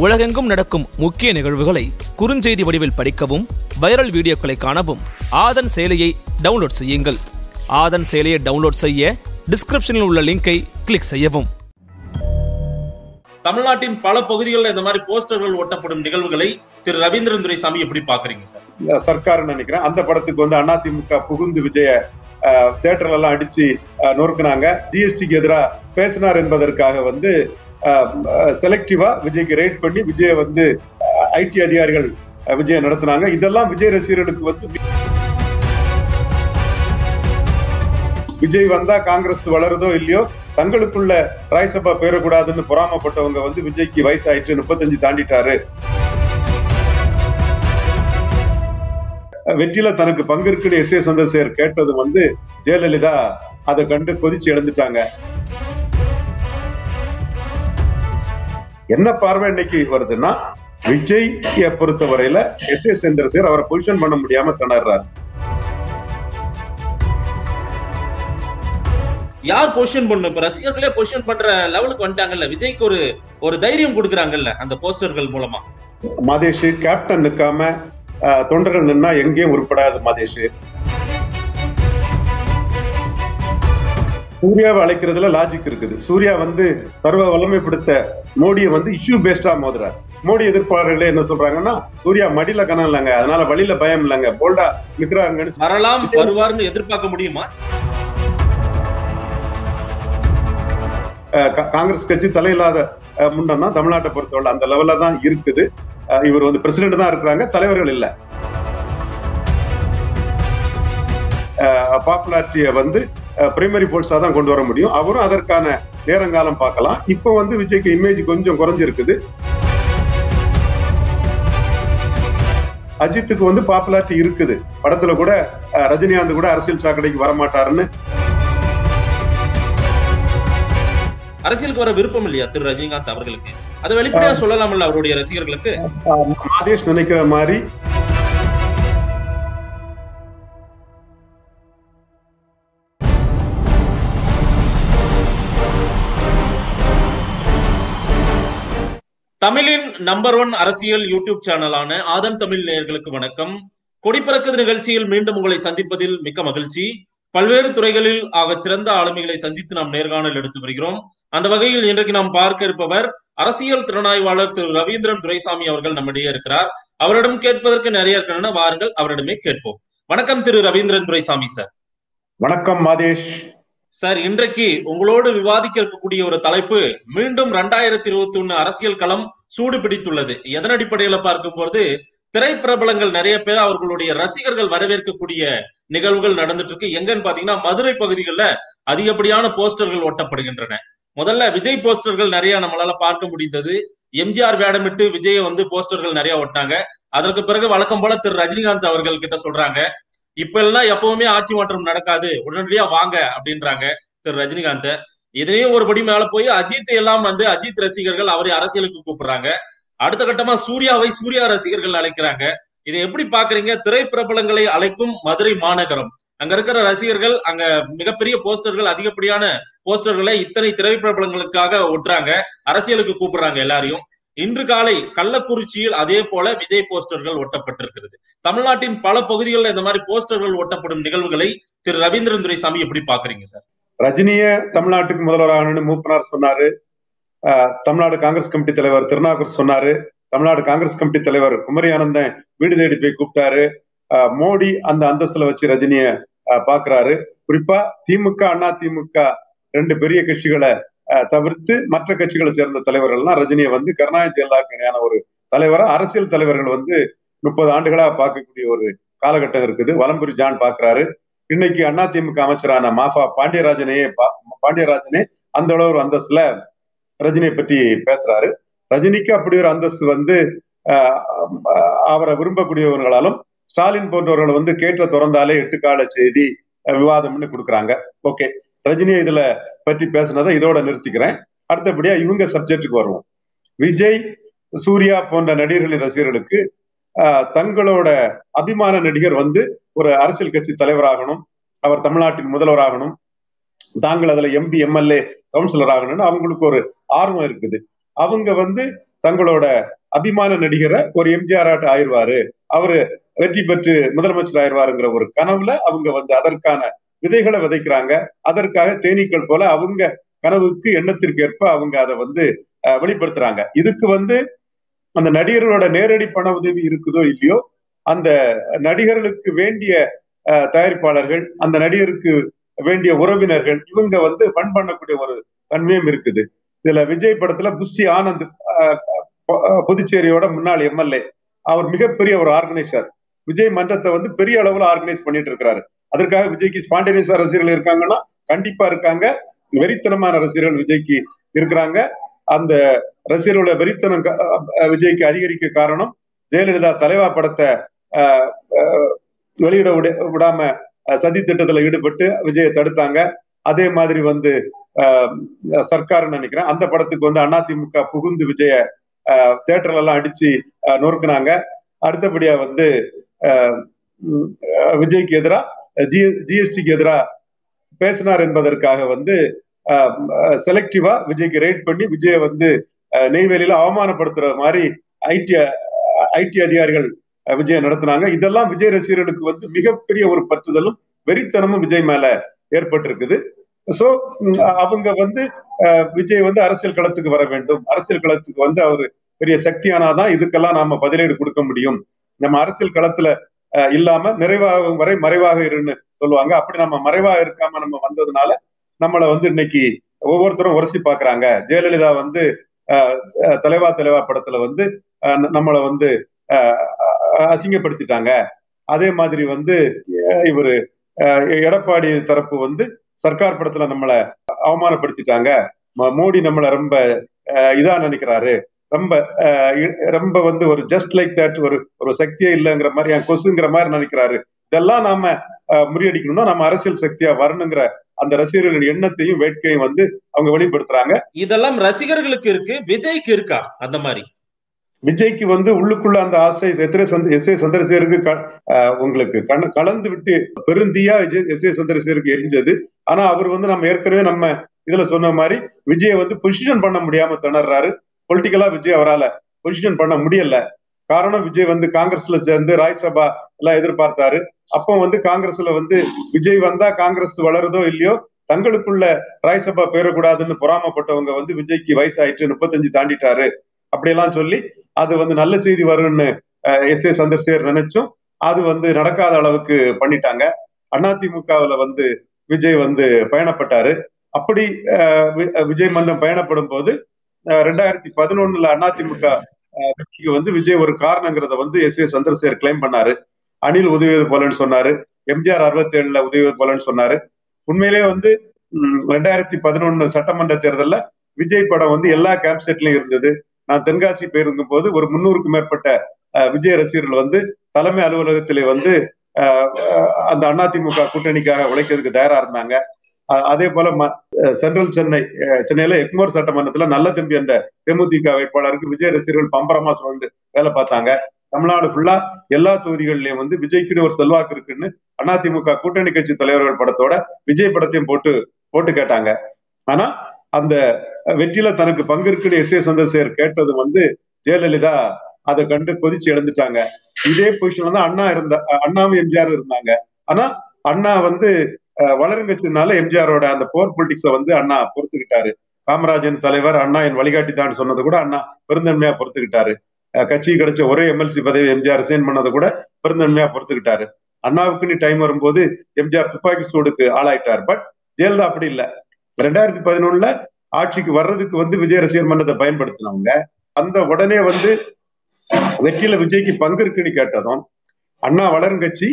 உலகெங்கும் நடக்கும் முக்கிய நிகழ்வுகளை குறுஞ்செய்தி வடிவில் படிக்கவும் வைரல் வீடியோக்களை காணவும் ஆதன் செயலியை டவுன்லோட் செய்யுங்கள். ஆதன் செயலியை டவுன்லோட் செய்ய டிஸ்கிரிப்ஷனில் உள்ள லிங்கை கிளிக் செய்யவும். தமிழ்நாட்டின் பல பகுதிகளில் இந்த மாதிரி போஸ்டர்கள் ஒட்டப்படும் நிகழ்வுகளை திரு ரவீந்திரன் துரைசாமி எப்படி பாக்குறீங்க சார்? சர்க்கார் நினைக்கிறேன். அந்த படத்துக்கு வந்து அதிமுக புகுந்து விஜய தேட்டர்ல எல்லாம் அடிச்சு நொறுக்குனாங்க. ஜிஎஸ்டிக்கு எதிராக பேசினார் என்பதற்காக வந்து செலக்டிவா விஜய்க்கு ரைட் பண்ணி விஜயை வந்து ஐடி அதிகாரிகள் அஹ், விஜய நடத்துனாங்க. இதெல்லாம் விஜய் ரசிகர்களுக்கு வந்து விஜய் வந்தா காங்கிரஸ் வளருதோ இல்லையோ தங்களுக்குள்ள ராய்சபா பேரக்கூடாதுன்னு பொறாமப்பட்டவங்க வந்து விஜய்க்கு வயசாயிட்டு முப்பத்தஞ்சு தாண்டிட்டாரு. வெற்றில தனக்கு பங்கு இருக்குன்னு எஸ் ஏ சந்திரசேகர் கேட்டது வந்து ஜெயலலிதா அதை கண்டு கொதிச்சு எழுந்துட்டாங்க. என்ன பார்வை இன்னைக்கு வருதுன்னா விஜய்ய பொறுத்தவரையில எஸ் ஏ சந்திரசேகர் அவரை பொசிஷன் பண்ண முடியாம திணறாரு. யார் பொசிஷன் பண்ணும் இப்ப ரசிகர்களே பொசிஷன் பண்ற லெவலுக்கு வந்துட்டாங்கல்ல. விஜய்க்கு ஒரு ஒரு தைரியம் கொடுக்குறாங்கல்ல அந்த போஸ்டர்கள் மூலமா. மாதேஷ் கேப்டன் நிக்காம தொண்டர்கள் நின்னா எங்கேயும் உருப்படாது மாதேஷ். சூர்யாவை அழைக்கிறதுல லாஜிக் இருக்குது. சூர்யா வந்து சர்வ வல்லமைப்படுத்த மோடியை வந்து இஷ்யூ பேஸ்டா மோதுறார். மோடி எதிர்ப்பாளர்களே என்ன சொல்றாங்கன்னா சூர்யா மடியில கணம் இல்லைங்க அதனால வழியில பயம் இல்லைங்க போல்டா நிக்கிறாங்கன்னு வரலாம் வருவார்னு எதிர்பார்க்க முடியுமா? காங்கிரஸ் கட்சி தலையில்லாத முன்னம் தான் தமிழ்நாட்டை பொறுத்தவரை அந்த லெவல்ல தான் இருக்குது. இவர் வந்து பிரசிடென்ட் தான் இருக்கிறாங்க தலைவர்கள் இல்ல. பாப்புலாரிட்டியை வந்து பிரைமரி போல்ஸா தான் கொண்டு வர முடியும். அவரும் அதற்கான நேரங்காலம் பார்க்கலாம். இப்போ வந்து விஜய்க்கு இமேஜ் கொஞ்சம் குறைஞ்சிருக்குது. அஜித்துக்கு வந்து பாப்புலாரிட்டி இருக்குது. படத்துல கூட ரஜினிகாந்த் கூட அரசியல் சாக்கடைக்கு வரமாட்டாருன்னு. அரசியலுக்கு வர விருப்பம் இல்லையா திரு ரஜினிகாந்த் அவர்களுக்கு? அதை வெளிப்படையா சொல்லலாம்ல அவருடைய ரசிகர்களுக்கு? மாதேஷ் நினைக்கிற மாதிரி நம்பர் ஒன் அரசியல் யூடியூப் சேனலான ஆதன் தமிழ் நேயர்களுக்கு வணக்கம். கொடிப்பறக்குது நிகழ்ச்சியில் மீண்டும் உங்களை சந்திப்பதில் மிக்க மகிழ்ச்சி. பல்வேறு துறைகளில் ஆக சிறந்த ஆளுமைகளை சந்தித்து நாம் நேர்காணல் எடுத்து வருகிறோம். அந்த வகையில் இன்றைக்கு நாம் பார்க்க இருப்பவர் அரசியல் திறனாய்வாளர் திரு ரவீந்திரன் துரைசாமி அவர்கள் நம்மிடையே இருக்கிறார். அவரிடம் கேட்பதற்கு நிறைய இருக்கின்றன வாருங்கள் அவரிடமே கேட்போம். வணக்கம் திரு ரவீந்திரன் துரைசாமி சார். வணக்கம் மாதேஷ். சார் இன்றைக்கு உங்களோடு விவாதிக்க இருக்கக்கூடிய ஒரு தலைப்பு மீண்டும் ரெண்டாயிரத்தி இருபத்தி ஒண்ணு அரசியல் களம் சூடு பிடித்துள்ளது எதன் அடிப்படையில பார்க்கும்போது திரைப்பிரபலங்கள் நிறைய பேர் அவர்களுடைய ரசிகர்கள் வரவேற்கக்கூடிய நிகழ்வுகள் நடந்துட்டு இருக்கு எங்கன்னு பாத்தீங்கன்னா மதுரை பகுதிகளில் அதிகப்படியான போஸ்டர்கள் ஒட்டப்படுகின்றன. முதல்ல விஜய் போஸ்டர்கள் நிறைய நம்மளால பார்க்க முடிந்தது. எம்ஜிஆர் வேடமிட்டு விஜயை வந்து போஸ்டர்கள் நிறைய ஒட்டினாங்க. அதற்கு பிறகு வழக்கம் போல திரு ரஜினிகாந்த் அவர்கள் கிட்ட சொல்றாங்க. இப்ப எல்லாம் எப்பவுமே ஆட்சி மாற்றம் நடக்காது. உடனடியா வாங்க அப்படின்றாங்க திரு ரஜினிகாந்த். இதுலயும் ஒரு படி மேல போய் அஜித் எல்லாம் வந்து அஜித் ரசிகர்கள் அவரை அரசியலுக்கு கூப்பிடுறாங்க. அடுத்த கட்டமா சூர்யாவை சூர்யா ரசிகர்கள் அழைக்கிறாங்க. இதை எப்படி பாக்குறீங்க? திரைப்பிரபலங்களை அழைக்கும் மதுரை மாநகரம். அங்க இருக்கிற ரசிகர்கள் அங்க மிகப்பெரிய போஸ்டர்கள் அதிகப்படியான போஸ்டர்களை இத்தனை திரைப்பிரபலங்களுக்காக ஒட்டுறாங்க. அரசியலுக்கு கூப்பிடுறாங்க எல்லாரையும். இன்று காலை கள்ளக்குறிச்சியில் அதே போல விஜய் போஸ்டர்கள் ஒட்டப்பட்டிருக்கிறது. தமிழ்நாட்டின் பல பகுதிகளில் இந்த மாதிரி போஸ்டர்கள் ஒட்டப்படும் நிகழ்வுகளை திரு ரவீந்திரன் துரைசாமி எப்படி பாக்குறீங்க சார்? ரஜினிய தமிழ்நாட்டுக்கு முதல்வராகணும்னு மூப்பனார் சொன்னாரு. தமிழ்நாடு காங்கிரஸ் கமிட்டி தலைவர் திருநாகூர் சொன்னாரு. தமிழ்நாடு காங்கிரஸ் கமிட்டி தலைவர் குமரி ஆனந்தன் வீடு தேடி போய் கூப்பிட்டாரு. மோடி அந்த அந்தஸ்துல வச்சு ரஜினிய பாக்குறாரு. குறிப்பா திமுக அண்ணா திமுக ரெண்டு பெரிய கட்சிகளை தவிர்த்து மற்ற கட்சிகளை சேர்ந்த தலைவர்கள்லாம் ரஜினியை வந்து கருணாநிதி ஜெயலலிதாவுக்கு இணையான ஒரு தலைவரா அரசியல் தலைவர்கள் வந்து முப்பது ஆண்டுகளா பார்க்கக்கூடிய ஒரு காலகட்டம் இருக்குது. வலம்புரி ஜான் பாக்குறாரு இன்னைக்கு அதிமுக அமைச்சரான மாஃபா பாண்டியராஜனையே பா- பாண்டியராஜனே அந்த அளவு ஒரு அந்தஸ்துல ரஜினியை பற்றி பேசுறாரு. ரஜினிக்கு அப்படி ஒரு அந்தஸ்து வந்து ஆஹ், அவரை விரும்பக்கூடியவர்களாலும் ஸ்டாலின் போன்றவர்கள் வந்து கேட்ட திறந்தாலே எட்டுக்கால செய்தி விவாதம்னு கொடுக்குறாங்க. ஓகே. ரஜினி இதுல பற்றி பேசுனதை இதோட நிறுத்திக்கிறேன். அடுத்தபடியா இவங்க சப்ஜெக்டுக்கு வருவோம். விஜய் சூர்யா போன்ற நடிகர்களின் ரசிகர்களுக்கு தங்களோட அபிமான நடிகர் வந்து ஒரு அரசியல் கட்சி தலைவராகணும் அவர் தமிழ்நாட்டின் முதல்வராகணும் தாங்கள் அதுல எம்பி எம்எல்ஏ கவுன்சிலர் ஆகணும்னு அவங்களுக்கு ஒரு ஆர்வம் இருக்குது. அவங்க வந்து தங்களோட அபிமான நடிகரை ஒரு எம்ஜிஆர் ஆட்டு ஆயிடுவாரு. அவரு வெற்றி பெற்று முதலமைச்சர் ஆயிடுவாருங்கிற ஒரு கனவுல அவங்க வந்து அதற்கான விதைகளை விதைக்கிறாங்க. அதற்காக தேனீக்கள் போல அவங்க கனவுக்கு எண்ணத்திற்கு ஏற்ப அவங்க அதை வந்து வெளிப்படுத்துறாங்க. இதுக்கு வந்து அந்த நடிகர்களோட நேரடி பண உதவி இருக்குதோ இல்லையோ அந்த நடிகர்களுக்கு வேண்டிய தயாரிப்பாளர்கள் அந்த நடிகருக்கு வேண்டிய உறவினர்கள் இவங்க வந்து ஃபன் பண்ணக்கூடிய ஒரு தன்மையும் இருக்குது. இதுல விஜய் படத்துல புஷி ஆனந்த் புதுச்சேரியோட முன்னாள் எம்எல்ஏ. அவர் மிகப்பெரிய ஒரு ஆர்கனைசர் விஜய் மன்றத்தை வந்து பெரிய அளவுல ஆர்கனைஸ் பண்ணிட்டு இருக்கிறாரு. அதற்காக விஜய்க்கு ஸ்பான்டேனியஸ் ரசிகர்கள் இருக்காங்கன்னா கண்டிப்பா இருக்காங்க. வெறித்தனமான ரசிகர்கள் விஜய்க்கு இருக்கிறாங்க. அந்த ரசிகர்களோட வெறித்தனம் விஜய்க்கு அதிகரிக்க காரணம் ஜெயலலிதா தலைவா படத்தை வெளியிட விடாம சதி திட்டத்துல ஈடுபட்டு விஜயை தடுத்தாங்க. அதே மாதிரி வந்து சர்க்கார்னு நினைக்கிறேன். அந்த படத்துக்கு வந்து அதிமுக புகுந்து விஜய தேட்டர்ல எல்லாம் அடிச்சு நொறுக்குனாங்க. அடுத்தபடியா வந்து விஜய்க்கு எதிராக ஜி ஜிஎஸ்டிக்கு எதிராக பேசினார் என்பதற்காக வந்து செலக்டிவா விஜய்க்கு ரைட் பண்ணி விஜயை வந்து நெய்வேலியில அவமானப்படுத்துற மாதிரி ஐடி ஐடி அதிகாரிகள் விஜய நடத்தினாங்க. இதெல்லாம் விஜய் ரசிகர்களுக்கு வந்து மிகப்பெரிய ஒரு பற்றுதலும் வெறித்தனமும் விஜய் மேல ஏற்பட்டிருக்குது. சோ அவங்க வந்து விஜய் வந்து அரசியல் களத்துக்கு வர வேண்டும். அரசியல் களத்துக்கு வந்து அவரு பெரிய சக்தியானாதான் இதுக்கெல்லாம் நாம பதிலீடு கொடுக்க முடியும். நம்ம அரசியல் களத்துல இல்லாம நிறைவாகும் வரை மறைவாக இருன்னு சொல்லுவாங்க. அப்படி நம்ம மறைவாக இருக்காம நம்ம வந்ததுனால நம்மளை வந்து இன்னைக்கு ஒவ்வொருத்தரும் உரசி பாக்குறாங்க ஜெயலலிதா வந்து தலைவா தலைவா படத்துல வந்து நம்மளை வந்து அசிங்கப்படுத்திட்டாங்க. அதே மாதிரி வந்து இவரு எடப்பாடி தரப்பு வந்து சர்க்கார் படத்துல நம்மளை அவமானப்படுத்திட்டாங்க. மோடி நம்மளை ரொம்ப இதா நினைக்கிறாரு. ரொம்ப ரொம்ப வந்து ஒரு ஜஸ்ட் லைக் தட் ஒரு ஒரு சக்தியே இல்லைங்கிற மாதிரி என் கொசுங்கிற மாதிரி நினைக்கிறாரு. இதெல்லாம் நாம முறியடிக்கணும்னா நம்ம அரசியல் சக்தியா வரணுங்கிற அந்த ரசிகர்களின் எண்ணத்தையும் வேட்கையும் வந்து அவங்க வெளிப்படுத்துறாங்க. இதெல்லாம் ரசிகர்களுக்கு இருக்கு விஜய்க்கு இருக்கா? அந்த மாதிரி. விஜய்க்கு வந்து உள்ளுக்குள்ள அந்த ஆசை எத்திரை எஸ் ஏ சந்திரசேகருக்கு உங்களுக்கு கலந்து விட்டு பெருந்தியா விஜய் எஸ் ஏ சந்திரசேகருக்கு எரிஞ்சது. ஆனா அவர் வந்து நம்ம ஏற்கனவே நம்ம இதுல சொன்ன மாதிரி விஜயை வந்து பொசிஷன் பண்ண முடியாம திணறாரு. பொலிட்டிக்கலா விஜய் அவரால் பொசிஷன் பண்ண முடியல. காரணம் விஜய் வந்து காங்கிரஸ்ல சேர்ந்து ராஜ்சபா எல்லாம் எதிர்பார்த்தாரு. அப்போ வந்து காங்கிரஸ்ல வந்து விஜய் வந்தா காங்கிரஸ் வளருதோ இல்லையோ தங்களுக்குள்ள ராஜ்சபா பேரக்கூடாதுன்னு பொறாமப்பட்டவங்க வந்து விஜய்க்கு வயசாயிட்டு முப்பத்தஞ்சு தாண்டிட்டாரு. அப்படியெல்லாம் சொல்லி அது வந்து நல்ல செய்தி வரும்னு எஸ் ஏ சந்திரசேகர் நினைச்சும் அது வந்து நடக்காத அளவுக்கு பண்ணிட்டாங்க. அதிமுகவுல வந்து விஜய் வந்து பயணப்பட்டாரு. அப்படி விஜய் மன்றம் பயணப்படும் போது ரெண்டாயிரத்தி பதினொன்னுல அதிமுக கட்சிக்கு வந்து விஜய் ஒரு காரணங்கிறத வந்து எஸ் ஏ சந்திரசேகர் கிளைம் பண்ணாரு. அனில் உதவியது போலன்னு சொன்னாரு. எம்ஜிஆர் அறுபத்தி ஏழுல உதவியது போலன்னு சொன்னாரு. உண்மையிலேயே வந்து ரெண்டாயிரத்தி பதினொன்னு சட்டமன்ற தேர்தலில் விஜய் படம் வந்து எல்லா கேம்ப் செட்லயும் இருந்தது. நான் தென்காசி போயிருக்கும் போது ஒரு முன்னூறுக்கும் மேற்பட்ட விஜய் ரசிகர்கள் வந்து தலைமை அலுவலகத்திலே வந்து அந்த அதிமுக கூட்டணிக்காக உழைக்கிறதுக்கு தயாரா இருந்தாங்க. அதே போல சென்ட்ரல் சென்னை சென்னையில எக்மோர் சட்டமன்றத்துல நல்ல தம்பி என்ற தேமுதிக வேட்பாளருக்கு விஜய் ரசிகர்கள் பம்பரமா வந்து வேலை பார்த்தாங்க. தமிழ்நாடு ஃபுல்லா எல்லா தொகுதிகளிலையும் வந்து விஜய்க்குன்னு ஒரு செல்வாக்கு இருக்குன்னு அதிமுக கூட்டணி கட்சி தலைவர்கள் படத்தோட விஜய் படத்தையும் போட்டு போட்டு கேட்டாங்க. ஆனா அந்த வெற்றியில தனக்கு பங்கு இருக்குன்னு எஸ் ஏ சந்திரசேகர் கேட்டது வந்து ஜெயலலிதா அதை கண்டு கொதிச்சு எழுந்துட்டாங்க. இதே பொசிஷன்ல தான் அண்ணா இருந்த அண்ணாவும் எம்ஜிஆர் இருந்தாங்க. ஆனா அண்ணா வந்து வளரும் கட்சினால எம்ஜிஆரோட அந்த போர் பொலிட்டிக்ஸ வந்து அண்ணா பொறுத்துக்கிட்டாரு. காமராஜன் தலைவர் அண்ணா என் வழிகாட்டி தான் சொன்னது கூட அண்ணா பெருந்தன்மையா பொறுத்துக்கிட்டாரு. கட்சி கிடைச்ச ஒரே எம்எல்சி பதவி எம்ஜிஆர் ரிசைன் பண்ணதை கூட பெருந்தன்மையா பொறுத்துக்கிட்டாரு. அண்ணாவுக்குன்னு டைம் வரும்போது எம்ஜிஆர் துப்பாக்கி சூடுக்கு ஆளாயிட்டார். பட் ஜெயலலிதா அப்படி இல்லை. ரெண்டாயிரத்தி பதினொன்னுல ஆட்சிக்கு வர்றதுக்கு வந்து விஜய் ரசிகர் மன்றத்தை பயன்படுத்தினவங்க அந்த உடனே வந்து வெற்றியில விஜய்க்கு பங்கு இருக்குன்னு கேட்டதும் அண்ணா வளரும் கட்சி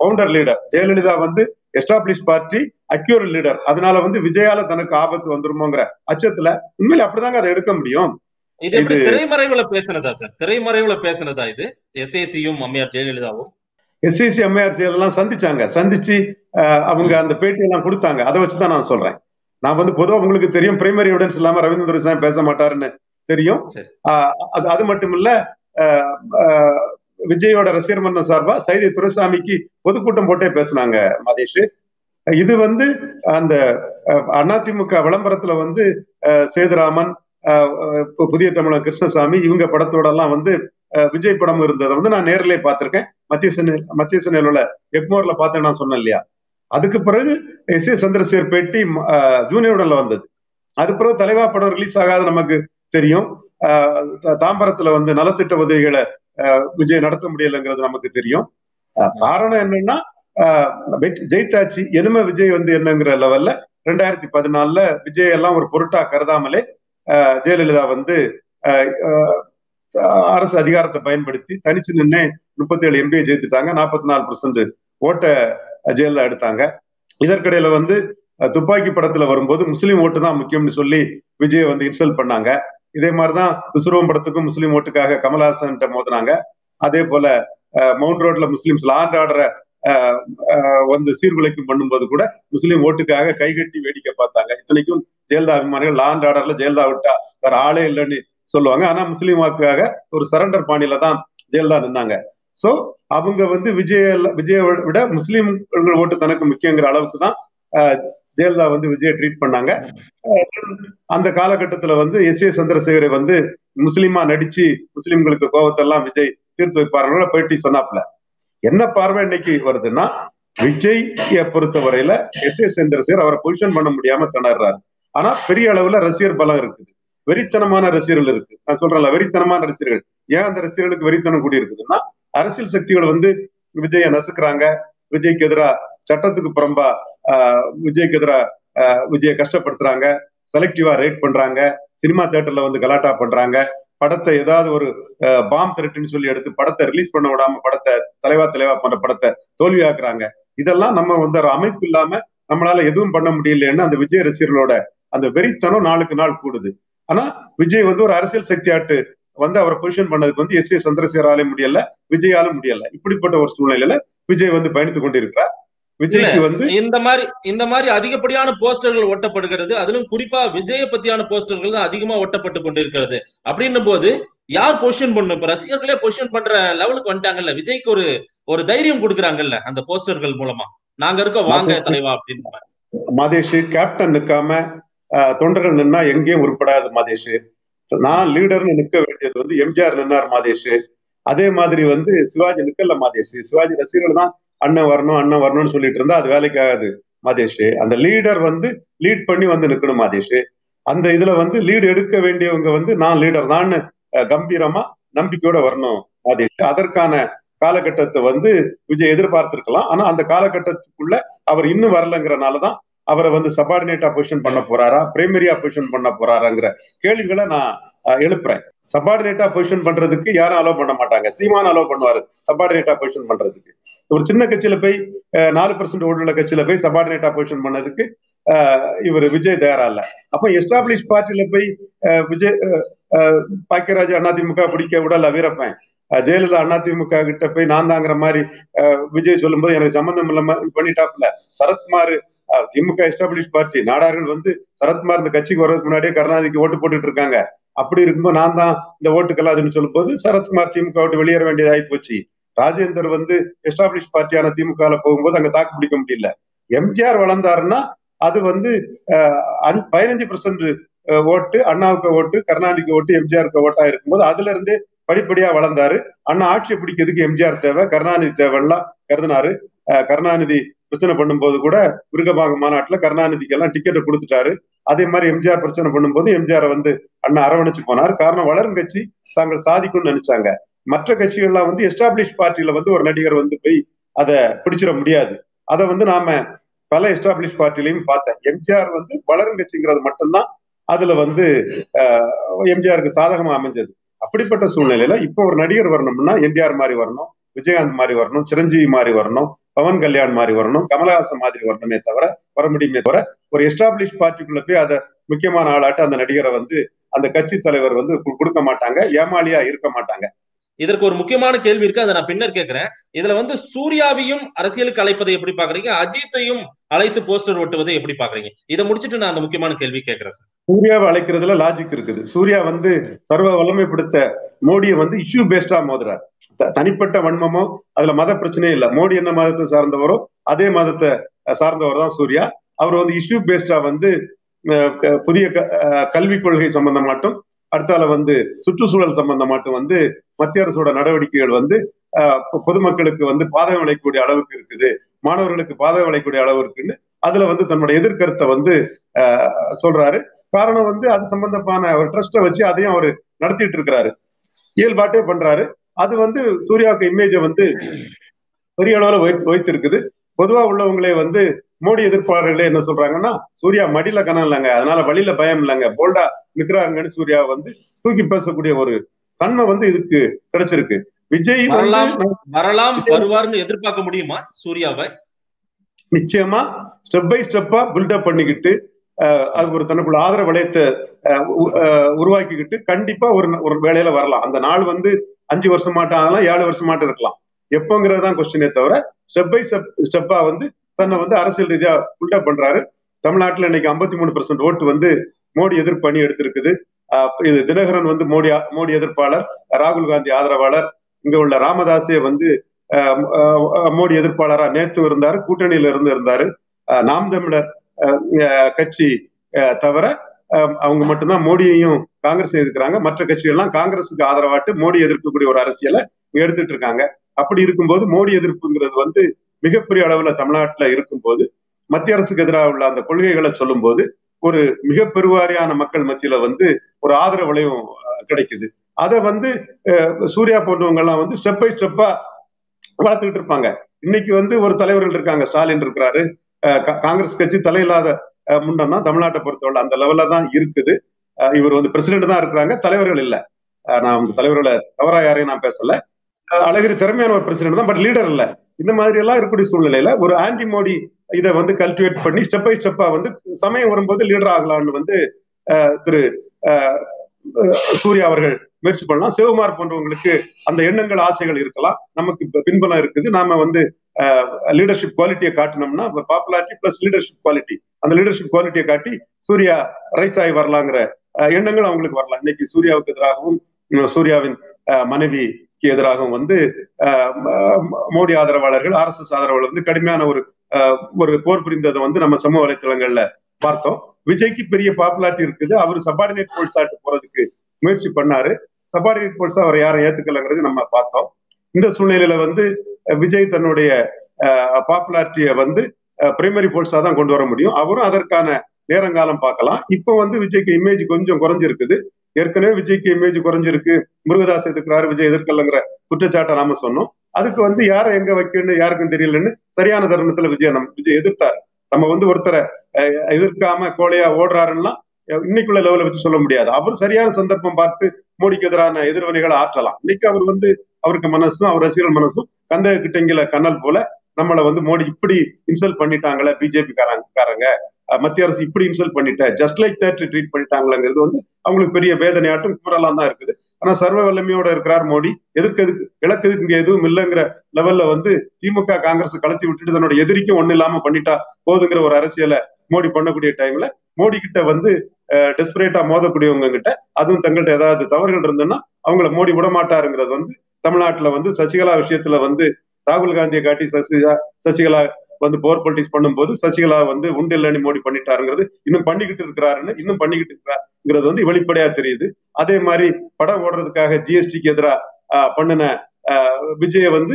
பவுண்டர் லீடர் ஜெயலலிதா வந்து எஸ்டாப்ளிஷ் பார்ட்டி அக்யூர் லீடர் அதனால வந்து விஜயால தனக்கு ஆபத்து வந்துருமோங்கிற அச்சத்துல உண்மையில அப்படிதாங்க அதை எடுக்க முடியும். இது திரைமறைவுல பேசினதா சார்? திரைமறைவுல பேசினதா இது? எஸ்ஏசியும் அம்மையார் ஜெயலலிதாவும்? எஸ்ஏசி அம்மையார் ஜெயலலிதா சந்திச்சாங்க. சந்திச்சு அவங்க அந்த பேட்டியெல்லாம் கொடுத்தாங்க. அதை வச்சுதான் நான் சொல்றேன். நான் வந்து பொதுவாக உங்களுக்கு தெரியும். பிரைமரி எவிடன்ஸ் இல்லாம ரவீந்திர சாமி பேச மாட்டாருன்னு தெரியும். அது அது மட்டும் இல்ல விஜயோட ரசிகர் மன்ன சார்பா சைதை துரைசாமிக்கு பொதுக்கூட்டம் போட்டே பேசினாங்க மதேஷ். இது வந்து அந்த அதிமுக விளம்பரத்துல வந்து சேதுராமன் அஹ், புதிய தமிழன் கிருஷ்ணசாமி இவங்க படத்தோட எல்லாம் வந்து விஜய் படம் இருந்ததை வந்து நான் நேரிலே பார்த்திருக்கேன். மத்திய சென்னை மத்திய சென்னையில் உள்ள எக்மோர்ல பார்த்தேன் நான் சொன்னேன் இல்லையா? அதுக்கு பிறகு எஸ். ஏ. சந்திரசேகர் பேட்டி அஹ், ஜூனியருடன்ல வந்தது. அது பிறகு தலைவா படம் ரிலீஸ் ஆகாத நமக்கு தெரியும். த- தாம்பரத்துல வந்து நலத்திட்ட உதவிகளை விஜய் நடத்த முடியலைங்கிறது நமக்கு தெரியும். காரணம் என்னன்னா ஜெயித்தாச்சு எனும விஜய் வந்து என்னங்கிற லெவல்ல ரெண்டாயிரத்தி பதினாலுல விஜய் எல்லாம் ஒரு பொருட்டா கருதாமலே ஜெயலலிதா வந்து அரசு அதிகாரத்தை பயன்படுத்தி தனிச்சு நின்று முப்பத்தி ஏழு எம்பியை ஜெயித்துட்டாங்க. நாற்பத்தி நாலு பர்சன்ட் ஓட்டை ஜெயலலிதா எடுத்தாங்க. இதற்கிடையில வந்து துப்பாக்கி படத்துல வரும்போது முஸ்லீம் ஓட்டு தான் முக்கியம்னு சொல்லி விஜய் வந்து இன்சல்ட் பண்ணாங்க. இதே மாதிரிதான் விஸ்வரூபம் படத்துக்கும் முஸ்லீம் ஓட்டுக்காக கமல்ஹாசன் மோதினாங்க. அதே போல மவுண்ட் ரோட்ல முஸ்லீம்ஸ் லாண்ட் ஆர்டரை வந்து சீர்குலைக்கும் பண்ணும்போது கூட முஸ்லீம் ஓட்டுக்காக கைகட்டி வேடிக்கை பார்த்தாங்க. இத்தனைக்கும் ஜெயலலிதா அபிமானிகள் லாண்ட் ஆர்டர்ல ஜெயலலிதா விட்டா வேற ஆளே இல்லைன்னு சொல்லுவாங்க. ஆனா முஸ்லீம் வாக்குக்காக ஒரு சரண்டர் பாணியில தான் ஜெயலலிதா நின்னாங்க. சோ அவங்க வந்து விஜய விஜய விட முஸ்லீம் ஓட்டு தனக்கு முக்கியங்கிற அளவுக்கு தான் ஜெயலலிதா வந்து விஜய ட்ரீட் பண்ணாங்க. அந்த காலகட்டத்துல வந்து எஸ் ஏ சந்திரசேகரை வந்து முஸ்லீமா நடிச்சு முஸ்லீம்களுக்கு கோபத்தெல்லாம் விஜய் தீர்த்து வைப்பாருங்கள பேட்டி சொன்னாப்ல என்ன பார்வை இன்னைக்கு வருதுன்னா விஜய்ய பொறுத்தவரையில எஸ் ஏ சந்திரசேகர் அவரை பொசிஷன் பண்ண முடியாம திணறாரு. ஆனா பெரிய அளவுல ரசிகர் பலம் இருக்குது. வெறித்தனமான ரசிகர்கள் இருக்கு. நான் சொல்றேன்ல வெறித்தனமான ரசிகர்கள். ஏன் அந்த ரசிகர்களுக்கு வெறித்தனம் கூடி இருக்குதுன்னா அரசியல் சக்திகள் வந்து விஜய நசுக்குறாங்க. விஜய்க்கு எதிராக சட்டத்துக்கு புறம்பா விஜய்க்கு எதிராக ஆஹ், விஜய கஷ்டப்படுத்துறாங்க செலக்டிவா ரேட் பண்றாங்க சினிமா தியேட்டர்ல வந்து கலாட்டா பண்றாங்க படத்தை ஏதாவது ஒரு பாம் திரட்டுன்னு சொல்லி எடுத்து படத்தை ரிலீஸ் பண்ண விடாம படத்தை தலைவா தலைவா பண்ற படத்தை தோல்வியாக்குறாங்க. இதெல்லாம் நம்ம வந்து ஒரு அமைப்பு இல்லாம நம்மளால எதுவும் பண்ண முடியலன்னு அந்த விஜய் ரசிகர்களோட அந்த வெறித்தனம் நாளுக்கு நாள் கூடுது. ஆனா விஜய் வந்து ஒரு அரசியல் சக்தியாட்டு வந்து அவரை பொசிஷன் பண்ணதுக்கு வந்து எஸ் ஏ சந்திரசேகராலே முடியல விஜயாலும் முடியல. இப்படிப்பட்ட ஒரு சூழ்நிலையில விஜய் வந்து பயணித்துக் கொண்டிருக்கிறார். விஜய்க்கு வந்து இந்த மாதிரி இந்த மாதிரி அதிகப்படியான போஸ்டர்கள் ஒட்டப்படுகிறது. அதிலும் குறிப்பா விஜய பத்தியான போஸ்டர்கள் தான் அதிகமா ஒட்டப்பட்டு கொண்டிருக்கிறது. அப்படின்னும் போது யார் பொசிஷன் பண்ணும் இப்ப ரசிகர்களே பொசிஷன் பண்ற லெவலுக்கு வந்துட்டாங்கல்ல. விஜய்க்கு ஒரு ஒரு தைரியம் கொடுக்குறாங்கல்ல அந்த போஸ்டர்கள் மூலமா. நாங்க இருக்கோம் வாங்க தலைவா அப்படின்னு. மாதேஷ் கேப்டன் நிக்காம தொண்டர்கள் நின்னா எங்கேயும் உருப்படாது மாதேஷ். நான் லீடர்னு நிக்க வேண்டியது வந்து எம்ஜிஆர் நின்னார் மாதேஷ். அதே மாதிரி வந்து சிவாஜி நிக்கல மாதேஷ். சிவாஜி ரசிகர்கள் தான் அண்ணன் வரணும் அண்ணன் வரணும்னு சொல்லிட்டு இருந்தா அது வேலைக்கு ஆகாது மாதேஷ். அந்த லீடர் வந்து லீட் பண்ணி வந்து நிற்கணும் மாதேஷ். அந்த இதுல வந்து லீடு எடுக்க வேண்டியவங்க வந்து நான் லீடர் தான் கம்பீரமா நம்பிக்கையோட வரணும் மாதேஷ். அதற்கான காலகட்டத்தை வந்து விஜய் எதிர்பார்த்திருக்கலாம். ஆனா அந்த காலகட்டத்துக்குள்ள அவர் இன்னும் வரலங்கிறனாலதான் அவரை வந்து சபார்டினேட்டா பொசிஷன் பண்ண போறாரா பிரைமரியா பொசிஷன் பண்ண போறாராங்கிற கேள்விகளை நான் எழுப்புறேன். சபார்டினேட்டா பொசிஷன் பண்றதுக்கு யாரும் அலோவ் பண்ண மாட்டாங்க. சீமான் அலோவ் பண்ணுவாரு சபார்டினேட்டா பொசிஷன் பண்றதுக்கு. ஒரு சின்ன கட்சியில போய் நாலு நாலு பர்சன்ட் ஓட்டுள்ள கட்சியில போய் சபார்டினேட்டா பொசிஷன் பண்ணதுக்கு அஹ், இவர் விஜய் தயாரா இல்ல. அப்ப எஸ்டாப்ளிஷ் பார்ட்டில போய் அஹ், விஜய் அஹ், அஹ், பாக்கியராஜ் அதிமுக பிடிக்க விடல வீரப்பேன். ஜெயலலிதா ஜெயலலிதா அதிமுக கிட்ட போய் நான் தாங்கிற மாதிரி அஹ், விஜய் சொல்லும்போது எனக்கு சம்பந்தம் இல்லாம பண்ணிட்டாப்ல சரத்குமார் அஹ், திமுக எஸ்டாப்ளிஷ் பார்ட்டி நாடார்கள் வந்து சரத்குமார் இந்த கட்சிக்கு வர்றதுக்கு முன்னாடியே கருணாநிதிக்கு ஓட்டு போட்டுட்டு இருக்காங்க. அப்படி இருக்கும்போது நான் தான் இந்த ஓட்டுக்கெல்லாம் அதுன்னு சொல்லும்போது சரத்குமார் திமுக விட்டு வெளியேற வேண்டியதாகி போச்சு. ராஜேந்தர் வந்து எஸ்டாப்ளிஷ் பார்ட்டியான திமுக போகும்போது அங்க தாக்கு பிடிக்க முடியல. எம்ஜிஆர் வளர்ந்தாருன்னா அது வந்து பதினஞ்சு பர்சன்ட் ஓட்டு அண்ணாவுக்கு ஓட்டு கருணாநிதிக்கு ஓட்டு எம்ஜிஆருக்கு ஓட்டா இருக்கும்போது அதுல இருந்தே படிப்படியா வளர்ந்தாரு. அண்ணா ஆட்சியை பிடிக்கிறதுக்கு எம்ஜிஆர் தேவை கருணாநிதி தேவைலாம் கருதினாரு. கருணாநிதி பிரச்சனை பண்ணும்போது கூட விருகபாக மாநாட்டில் கருணாநிதிக்கு எல்லாம் டிக்கெட்டை கொடுத்துட்டாரு. அதே மாதிரி எம்ஜிஆர் பிரச்சனை பண்ணும்போது எம்ஜிஆர் வந்து அண்ணா அரவணைச்சு போனார். காரணம் வளரும் கட்சி தாங்கள் சாதிக்கும்னு நினைச்சாங்க. மற்ற கட்சிகள்லாம் வந்து எஸ்டாப்ளிஷ் பார்ட்டியில வந்து ஒரு நடிகர் வந்து போய் அதை பிடிச்சிட முடியாது. அதை வந்து நாம பல எஸ்டாப்ளிஷ் பார்ட்டிலையும் பார்த்தேன். எம்ஜிஆர் வந்து வளரும் கட்சிங்கிறது மட்டும்தான் அதுல வந்து எம்ஜிஆருக்கு சாதகமா அமைஞ்சது. அப்படிப்பட்ட சூழ்நிலையில இப்போ ஒரு நடிகர் வரணும்னா எம்ஜிஆர் மாதிரி வரணும் விஜயகாந்த் மாதிரி வரணும் சிரஞ்சீவி மாதிரி வரணும் பவன் கல்யாண் மாதிரி வரணும் கமலஹாசன் மாதிரி வரணுமே தவிர வர முடியுமே தவிர ஒரு எஸ்டாப்ளிஷ் பார்ட்டிக்குள்ள போய் அதை முக்கியமான ஆளாட்டு அந்த நடிகரை வந்து அந்த கட்சி தலைவர் வந்து கொடுக்க மாட்டாங்க ஏமாளியா இருக்க மாட்டாங்க. இதற்கு ஒரு முக்கியமான கேள்வி இருக்கு அதை நான் பின்னர் கேட்கிறேன். இதுல வந்து சூர்யாவையும் அரசியலுக்கு அழைப்பதை எப்படி பாக்குறீங்க அஜித்தையும் அழைத்து போஸ்டர் ஒட்டுவதை எப்படி பாக்குறீங்க இதை முடிச்சிட்டு நான் அந்த முக்கியமான கேள்வி கேட்கிறேன் சார். சூர்யாவை அழைக்கிறதுல லாஜிக் இருக்குது. சூர்யா வந்து சர்வ வல்லமைப்படுத்த மோடியை வந்து இஷ்யூ பேஸ்டா மோதுறார். தனிப்பட்ட வன்மமோ அதுல மத பிரச்சனையே இல்ல. மோடி என்ன மதத்தை சார்ந்தவரோ அதே மதத்தை சார்ந்தவர் தான் சூர்யா. அவர் வந்து இஷ்யூ பேஸ்டா வந்து புதிய க- கல்விக் கொள்கை சம்பந்தமாட்டும் அடுத்தால வந்து சுற்றுச்சூழல் சம்பந்தமாட்டும் வந்து மத்திய அரசோட நடவடிக்கைகள் வந்து பொதுமக்களுக்கு வந்து பாதகம் விளையக்கூடிய அளவுக்கு இருக்குது. மாணவர்களுக்கு பாதகம் விளையக்கூடிய அளவு இருக்குன்னு அதுல வந்து தன்னோட எதிர்கருத்தை வந்து சொல்றாரு. காரணம் வந்து அது சம்பந்தமான ஒரு ட்ரஸ்ட்டை வச்சு அதையும் அவர் நடத்திட்டு இருக்கிறாரு. இயல்பாட்டே பண்றாரு. அது வந்து சூர்யாவுக்கு இமேஜை வந்து பெரிய அளவில் வைத்திருக்குது. பொதுவா உள்ளவங்களே வந்து மோடி எதிர்ப்பாளர்களே என்ன சொல்றாங்கன்னா சூர்யா மடியில கணம் இல்லைங்க அதனால வழியில பயம் இல்லைங்க. போல்டா நிக்கிறாங்கன்னு சூர்யா வந்து தூக்கி பேசக்கூடிய ஒரு தன்மை வந்து இதுக்கு கிடைச்சிருக்கு. விஜய் வரலாம் வருவார்னு எதிர்பார்க்க முடியுமா சூர்யாவை? நிச்சயமா ஸ்டெப் பை ஸ்டெப்பா பில்டப் பண்ணிக்கிட்டு அது ஒரு தனக்குள்ள ஆதரவு வளையத்தை உருவாக்கிக்கிட்டு கண்டிப்பா ஒரு ஒரு வேலையில வரலாம். அந்த நாள் வந்து அஞ்சு வருஷம் மாட்டம் ஆகலாம் ஏழு வருஷம் மாட்டம் இருக்கலாம். எப்போங்கிறது தான் கொஸ்டினே தவிர ஸ்டெப் பை ஸ்டெப் ஸ்டெப்பா வந்து தன்னை வந்து அரசியல் ரீதியா பில்டப் பண்றாரு. தமிழ்நாட்டில் இன்னைக்கு ஐம்பத்தி மூணு பெர்சென்ட் ஓட்டு வந்து மோடி எதிர்ப்பு அணி எடுத்திருக்குது. இது தினகரன் வந்து மோடி மோடி எதிர்ப்பாளர் ராகுல் காந்தி ஆதரவாளர் இங்க உள்ள ராமதாஸே வந்து மோடி எதிர்ப்பாளரா நேத்து இருந்தாரு கூட்டணியில இருந்து இருந்தாரு. அஹ், நாம் தமிழர் அஹ், கட்சி அஹ், தவிர அவங்க மட்டும்தான் மோடியையும் காங்கிரஸ் எதிர்க்கிறாங்க. மற்ற கட்சிகள் எல்லாம் காங்கிரஸுக்கு ஆதரவாட்டு மோடி எதிர்க்கக்கூடிய ஒரு அரசியலை எடுத்துட்டு இருக்காங்க. அப்படி இருக்கும்போது மோடி எதிர்ப்புங்கிறது வந்து மிகப்பெரிய அளவுல தமிழ்நாட்டுல இருக்கும்போது மத்திய அரசுக்கு எதிராக உள்ள அந்த கொள்கைகளை சொல்லும்போது ஒரு மிக பெருவாரியான மக்கள் மத்தியில வந்து ஒரு ஆதரவுலையும் கிடைக்குது. அதை வந்து சூர்யா போன்றவங்க எல்லாம் வந்து ஸ்டெப் பை ஸ்டெப்பா வளர்த்துக்கிட்டு இருப்பாங்க. இன்னைக்கு வந்து ஒரு தலைவர்கள் இருக்காங்க. ஸ்டாலின் இருக்கிறாரு. அஹ் காங்கிரஸ் கட்சி தலையில்லாத அஹ், முன்னம் தான். தமிழ்நாட்டை பொறுத்தவரை அந்த லெவல்ல தான் இருக்குது. அஹ் இவர் வந்து பிரசிடென்ட் தான் இருக்கிறாங்க. தலைவர்கள் இல்ல. நான் தலைவர்களை தவறா யாரையும் நான் பேசல. அழகிரி திறமையான ஒரு பிரசிடென்ட் தான் பட் லீடர் இல்ல. இந்த மாதிரி எல்லாம் இருக்கக்கூடிய சூழ்நிலையில ஒரு ஆன்டி மோடி இதை வந்து கல்டிவேட் பண்ணி ஸ்டெப் பை ஸ்டெப்பா வந்து சமயம் வரும்போது லீடர் ஆகலாம்னு வந்து திரு சூர்யா அவர்கள் முயற்சி பண்ணலாம். சிவகுமார் போன்றவங்களுக்கு அந்த எண்ணங்கள் ஆசைகள் இருக்கலாம். நமக்கு இப்ப பின்புலம் இருக்குது. நாம வந்து லீடர்ஷிப் குவாலிட்டியை காட்டினோம்னா பாப்புலாரிட்டி பிளஸ் லீடர்ஷிப் குவாலிட்டி அந்த லீடர்ஷிப் குவாலிட்டியை காட்டி சூர்யா ரைஸ் ஆகி வரலாங்கிற எண்ணங்கள் அவங்களுக்கு வரலாம். இன்னைக்கு சூர்யாவுக்கு எதிராகவும் சூர்யாவின் மனைவி எதிராகவும் வந்து மோடி ஆதரவாளர்கள் ஆர் எஸ் ஆதரவாளர்கள் வந்து கடுமையான ஒரு ஒரு போர் புரிந்ததை வந்து நம்ம சமூக வலைத்தளங்கள்ல பார்த்தோம். விஜய்க்கு பெரிய பாப்புலாரிட்டி இருக்குது. அவர் சபார்டினேட் போல்ஸ் ஆட்டு போறதுக்கு முயற்சி பண்ணாரு. சபார்டினேட் போல்ஸ் அவர் யாரும் ஏத்துக்கலங்கிறது நம்ம பார்த்தோம். இந்த சூழ்நிலையில வந்து விஜய் தன்னுடைய பாப்புலாரிட்டியை வந்து பிரைமரி போல்ஸா தான் கொண்டு வர முடியும். அவரும் அதற்கான நேரங்காலம் பார்க்கலாம். இப்போ வந்து விஜய்க்கு இமேஜ் கொஞ்சம் குறைஞ்சிருக்குது. ஏற்கனவே விஜய்க்கு இமேஜ் குறைஞ்சிருக்கு. முருகதாஸ் எதிர்க்கிறாரு விஜய் எதிர்க்கலங்கிற குற்றச்சாட்டை நாம சொன்னோம். அதுக்கு வந்து யாரை எங்க வைக்கணும்னு யாருக்கும் தெரியலன்னு சரியான தருணத்துல விஜய் நம்ம விஜய் எதிர்த்தாரு. நம்ம வந்து ஒருத்தரை எதிர்க்காம கோழையா ஓடுறாருன்னா இன்னைக்குள்ள லெவல வச்சு சொல்ல முடியாது. அவர் சரியான சந்தர்ப்பம் பார்த்து மோடிக்கு எதிரான எதிர்வினைகளை ஆற்றலாம். இன்னைக்கு அவர் வந்து அவருக்கு மனசும் அவர் ரசிகர்கள் மனசும் கந்த கிட்டங்கில கண்ணல் போல நம்மளை வந்து மோடி இப்படி இன்சல்ட் பண்ணிட்டாங்களே பிஜேபி காரங்க காரங்க. மத்திய அரசு இப்படி இன்சல்ட் பண்ணிட்ட ஜஸ்ட் லைக் தேட் ட்ரீட் பண்ணிட்டாங்களாங்கிறது வந்து அவங்களுக்கு பெரிய வேதனையாட்டும் குமரலாம் தான் இருக்குது. ஆனா சர்வ வல்லமையோட இருக்கிறார் மோடி. எதுக்கு எதுக்கு இலக்கு இங்க எதுவும் இல்லைங்கிற லெவல்ல வந்து திமுக காங்கிரஸ் கலத்தி விட்டுட்டு தன்னோட எதிரிக்கும் ஒண்ணு இல்லாம பண்ணிட்டா போதுங்கிற ஒரு அரசியலை மோடி பண்ணக்கூடிய டைம்ல மோடி கிட்ட வந்து டெஸ்பரேட்டா மோதக்கூடியவங்க கிட்ட அதுவும் தங்கள்கிட்ட ஏதாவது தவறுகள் இருந்ததுன்னா அவங்கள மோடி விட மாட்டாருங்கிறது வந்து தமிழ்நாட்டுல வந்து சசிகலா விஷயத்துல வந்து ராகுல் காந்தியை காட்டி சசிகலா சசிகலா வந்து போர் பொலிட்டிக்ஸ் பண்ணும்போது சசிகலா வந்து உண்டு இல்லைன்னு மோடி பண்ணிட்டாருங்கிறது இன்னும் பண்ணிக்கிட்டு இருக்கிறாருன்னு இன்னும் பண்ணிக்கிட்டு இருக்கிறாருங்கிறது வந்து வெளிப்படையா தெரியுது. அதே மாதிரி படம் ஓடுறதுக்காக ஜிஎஸ்டிக்கு எதிராக பண்ணின விஜய வந்து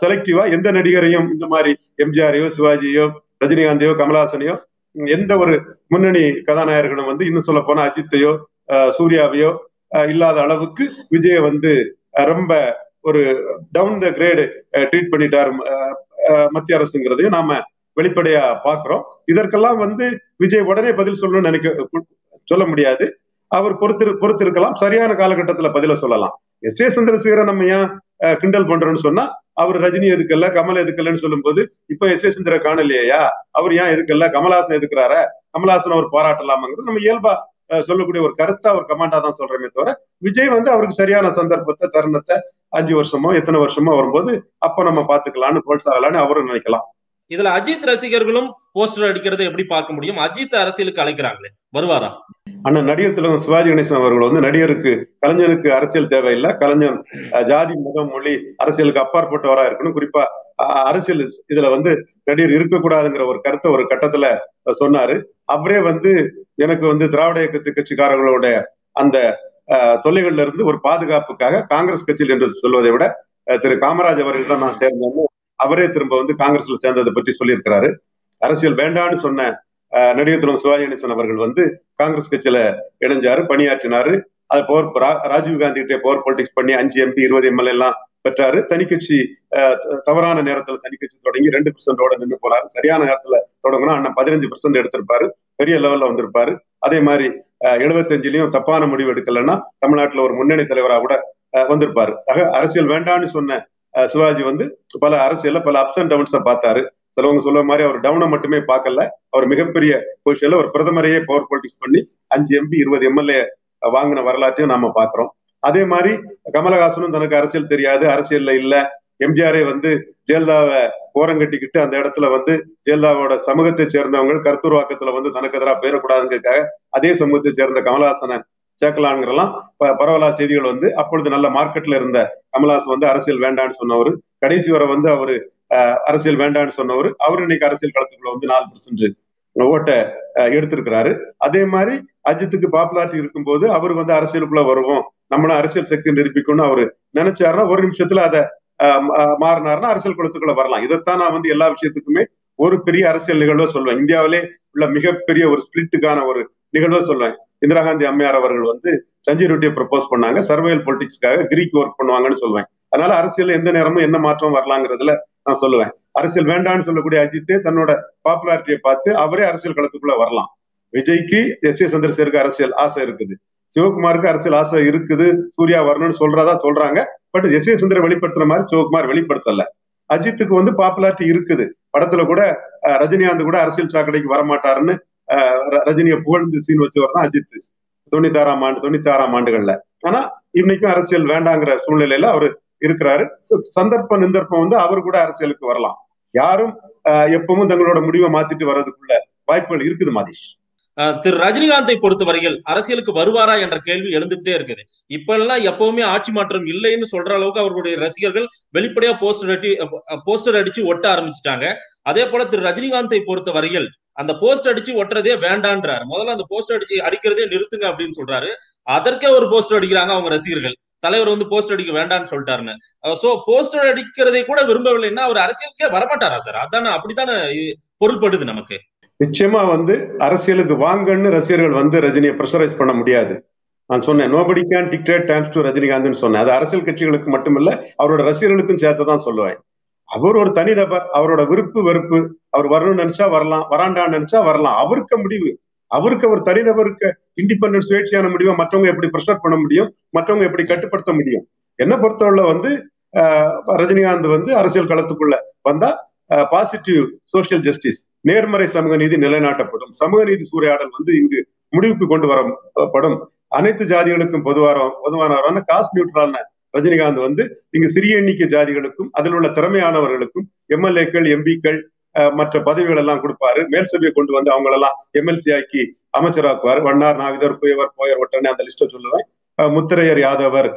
செலக்டிவா எந்த நடிகரையும் இந்த மாதிரி எம்ஜிஆரையோ சிவாஜியோ ரஜினிகாந்தையோ கமலஹாசனையோ எந்த ஒரு முன்னணி கதாநாயகர்களும் வந்து இன்னும் சொல்ல போனா அஜித்தையோ அஹ், சூர்யாவையோ இல்லாத அளவுக்கு விஜய வந்து ரொம்ப ஒரு டவுன் த கிரேடு ட்ரீட் பண்ணிட்டாரு அஹ், மத்திய அரசுங்கிறதையும் நாம வெளிப்படையா பாக்குறோம். இதற்கெல்லாம் வந்து விஜய் உடனே பதில் சொல்லணும்னு நினைக்க சொல்ல முடியாது. அவர் பொறுத்து பொறுத்திருக்கலாம். சரியான காலகட்டத்துல பதில சொல்லலாம். எஸ். ஏ. சந்திரசேகரை நம்ம ஏன் அஹ், கிண்டல் பண்றோம்னு சொன்னா அவர் ரஜினி எதுக்கல்ல கமல் எதுக்கல்லன்னு சொல்லும் போது இப்ப எஸ். ஏ. சந்திர காணலையா அவர் ஏன் எதுக்கல்ல? கமலஹாசன் எதுக்குறாரு? கமலஹாசன் அவர் பாராட்டலாமாங்கிறது நம்ம இயல்பா சொல்லக்கூடிய ஒரு கருத்தை அவர் கமாண்டா தான் சொல்றமே தவிர விஜய் வந்து அவருக்கு சரியான சந்தர்ப்பத்தை தருணத்தை அஞ்சு வருஷமோ எத்தனை வருஷமோ வரும்போது அப்ப நம்ம பாத்துக்கலாம்னு புரோட்சாகலான்னு அவரும் நினைக்கலாம். இதுல அஜித் ரசிகர்களும் போஸ்டர் அடிக்கிறதை எப்படி பார்க்க முடியும்? அஜித் அரசியலுக்கு அழைக்கிறாங்களே. வருவாரா? அண்ணன் நடிகர் திலகம் சிவாஜி கணேசன் அவர்கள் வந்து நடிகருக்கு கலைஞருக்கு அரசியல் தேவையில்லை. கலைஞர் ஜாதி மதம் மொழி அரசியலுக்கு அப்பாற்பட்டவரா இருக்கணும். குறிப்பா அரசியல் இதுல வந்து நடிகர் இருக்கக்கூடாதுங்கிற ஒரு கருத்தை ஒரு கட்டத்துல சொன்னாரு. அவரே வந்து எனக்கு வந்து திராவிட இயக்கத்து கட்சிக்காரர்களோட அந்த தொல்லைகள்ல இருந்து ஒரு பாதுகாப்புக்காக காங்கிரஸ் கட்சியில் என்று சொல்வதை விட திரு காமராஜ் அவர்கள் தான் நான் சேர்ந்தேன்னு அவரே திரும்ப வந்து காங்கிரஸ்ல சேர்ந்ததை பற்றி சொல்லியிருக்கிறாரு. அரசியல் வேண்டான்னு சொன்ன நடிகர் திரு சிவாஜி கணேசன் அவர்கள் வந்து காங்கிரஸ் கட்சியில இணைஞ்சாரு பணியாற்றினாரு. அது பவர் ராஜீவ் காந்தி கிட்டே பவர் பாலிடிக்ஸ் பண்ணி அஞ்சு எம்பி இருபது எம்எல்ஏ எல்லாம் பெற்றாரு. தனிக்கட்சி கட்சி தவறான நேரத்துல தனிக்கட்சி தொடங்கி ரெண்டு பெர்சென்டோட நின்று போனாரு. சரியான நேரத்துல தொடங்கினா அண்ணன் பதினஞ்சு பெர்சென்ட் எடுத்திருப்பாரு. பெரிய லெவல்ல வந்திருப்பாரு. அதே மாதிரி எழுபத்தஞ்சிலையும் தப்பான முடிவு எடுக்கலைன்னா தமிழ்நாட்டுல ஒரு முன்னணி தலைவராக கூட வந்திருப்பாரு. ஆக அரசியல் வேண்டான்னு சொன்ன அஹ், சிவாஜி வந்து பல அரசியல்ல பல அப்ஸ் அண்ட் டவுன்ஸை பார்த்தாரு. சிலவங்க சொல்ல மாதிரி அவர் டவுனை மட்டுமே பார்க்கல. அவர் மிகப்பெரிய பொசிஷன்ல ஒரு பிரதமரையே பவர் பொலிட்டிக்ஸ் பண்ணி அஞ்சு எம்பி இருபது எம்எல்ஏ வாங்கின வரலாற்றையும் நாம பாக்குறோம் அதே மாதிரி கமலஹாசனும் தனக்கு அரசியல் தெரியாது அரசியல்ல இல்ல எம்ஜிஆரை வந்து ஜெயலலிதாவை ஓரங்கட்டிக்கிட்டு அந்த இடத்துல வந்து ஜெயலலிதாவோட சமூகத்தை சேர்ந்தவங்க கருத்துருவாக்கத்துல வந்து தனக்கு எதிராக பேரக்கூடாதுங்கிறதுக்காக அதே சமூகத்தை சேர்ந்த கமலஹாசனை சேர்க்கலாங்கிறலாம் ப- பரவலா செய்திகள் வந்து அப்பொழுது நல்ல மார்க்கெட்ல இருந்த கமலஹாசன் வந்து அரசியல் வேண்டான்னு சொன்னவர். கடைசி வரை வந்து அவரு அரசியல் வேண்டான்னு சொன்னவர். அவர் இன்னைக்கு அரசியல் களத்துக்குள்ள வந்து நாலு பர்சன்ட் ஓட்டை எடுத்திருக்கிறாரு. அதே மாதிரி அஜித்துக்கு பாப்புலாரிட்டி இருக்கும்போது அவர் வந்து அரசியலுக்குள்ள வருவோம். நம்மளும் அரசியல் சக்தி நிரூபிக்கணும்னு அவர் நினைச்சாருன்னா ஒரு நிமிஷத்துல அதை மாறினார்னா அரசியல் குளத்துக்குள்ள வரலாம். இதைத்தான் நான் வந்து எல்லா விஷயத்துக்குமே ஒரு பெரிய அரசியல் நிகழ்வை சொல்வேன். இந்தியாவிலே உள்ள மிகப்பெரிய ஒரு ஸ்பிரிட்டுக்கான ஒரு நிகழ்வை சொல்வேன். இந்திரா காந்தி அம்மையார் அவர்கள் வந்து சஞ்சய் ரெட்டியை ப்ரப்போஸ் பண்ணாங்க. சர்வையல் பொலிட்டிக்ஸ்க்காக கிரீக் ஒர்க் பண்ணுவாங்கன்னு சொல்லுவேன் அதனால அரசியல் எந்த நேரமும் என்ன மாற்றம் வரலாங்கிறதுல நான் சொல்லுவேன். அரசியல் வேண்டாம்னு சொல்லக்கூடிய அஜித்தே தன்னோட பாப்புலாரிட்டியை பார்த்து அவரே அரசியல் களத்துக்குள்ள வரலாம். விஜய்க்கு எஸ் ஏ சந்திரசேகருக்கு அரசியல் ஆசை இருக்குது. சிவகுமாருக்கு அரசியல் ஆசை இருக்குது. சூர்யா வரணும்னு சொல்றதா சொல்றாங்க. பட் எஸ் ஏ சுந்தர வெளிப்படுத்துற மாதிரி சிவகுமார் வெளிப்படுத்தல. அஜித்துக்கு வந்து பாப்புலாரிட்டி இருக்குது. படத்துல கூட ரஜினிகாந்த் கூட அரசியல் சாக்கடைக்கு வரமாட்டாருன்னு ரஜினியை புகழ்ந்து சீன் வச்சவர் தான் அஜித் தொண்ணூத்தாறாம் ஆண்டு தொண்ணூத்தாறாம் ஆண்டுகள்ல. ஆனா இன்னைக்கும் அரசியல் வேண்டாங்கிற சூழ்நிலையில அவர் இருக்கிறாரு. சந்தர்ப்ப நிந்தர்ப்பம் வந்து அவர் கூட அரசியலுக்கு வரலாம். யாரும் எப்பவும் தங்களோட முடிவை மாத்திட்டு வர்றதுக்குள்ள வாய்ப்புகள் இருக்குது மாதீஷ். திரு ரஜினிகாந்தை பொறுத்தவரையில் அரசியலுக்கு வருவாரா என்ற கேள்வி எழுந்துகிட்டே இருக்குது. இப்ப எல்லாம் எப்பவுமே ஆட்சி மாற்றம் இல்லைன்னு சொல்ற அளவுக்கு அவர்களுடைய ரசிகர்கள் வெளிப்படையா போஸ்டர் அடி போஸ்டர் அடிச்சு ஒட்ட ஆரம்பிச்சுட்டாங்க. அதே போல திரு ரஜினிகாந்தை பொறுத்தவரையில் அந்த போஸ்டர் அடிச்சு ஒட்டுறதே வேண்டான்றாரு. முதல்ல அந்த போஸ்டர் அடிச்சு அடிக்கிறதே நிறுத்துங்க அப்படின்னு சொல்றாரு. அதற்கே ஒரு போஸ்டர் அடிக்கிறாங்க அவங்க ரசிகர்கள். தலைவர் வந்து போஸ்டர் அடிக்க வேண்டாம்னு சொல்லிட்டாருன்னு. சோ போஸ்டர் அடிக்கிறதை கூட விரும்பவில்லைன்னா அவர் அரசியலுக்கே வரமாட்டாரா சார்? அதானே அப்படித்தானே பொருள்படுது நமக்கு? நிச்சயமா வந்து அரசியலுக்கு வாங்கன்னு ரசிகர்கள் வந்து ரஜினியை ப்ரெஷரைஸ் பண்ண முடியாது. நான் சொன்னேன் nobody can dictate times to ரஜினிகாந்த்னு சொன்னேன். அது அரசியல் கட்சிகளுக்கு மட்டுமில்ல அவரோட ரசிகர்களுக்கும் சேர்த்து தான் சொல்லுவேன். அவர் ஒரு தனிநபர் அவரோட விருப்பு வெறுப்பு அவர் வரணும்னு நினைச்சா வரலாம் வராண்டான்னு நினைச்சா வரலாம். அவருக்கு முடிவு. அவருக்கு அவர் தனிநபருக்கு இண்டிபெண்டன்ஸ் சுயேட்சையான முடிவை மற்றவங்க எப்படி ப்ரெஷர் பண்ண முடியும் மற்றவங்க எப்படி கட்டுப்படுத்த முடியும்? என்ன பொறுத்தவரை வந்து ஆஹ், ரஜினிகாந்த் வந்து அரசியல் களத்துக்குள்ள வந்தா பாசிட்டிவ் சோசியல் ஜஸ்டிஸ் நேர்மறை சமூக நீதி நிலைநாட்டப்படும். சமூக நீதி சூறையாடல் வந்து இங்கு முடிவுக்கு கொண்டு வரப்படும். அனைத்து ஜாதிகளுக்கும் பொதுவான பொதுவானவரான காஸ்ட் நியூட்ரலான ரஜினிகாந்த் வந்து இங்கு சிறிய எண்ணிக்கை ஜாதிகளுக்கும் அதில் உள்ள திறமையானவர்களுக்கும் எம்எல்ஏக்கள் எம்பிக்கள் மற்ற பதவிகள் எல்லாம் கொடுப்பாரு. மேல் சபையை கொண்டு வந்து அவங்களெல்லாம் எம்எல்சி ஆக்கி அமைச்சராக்குவார். வண்ணார் நாவிதர் புயவர் போயர் ஒட்டனே அந்த லிஸ்ட்டை சொல்லுவேன். முத்திரையர் யாதவர்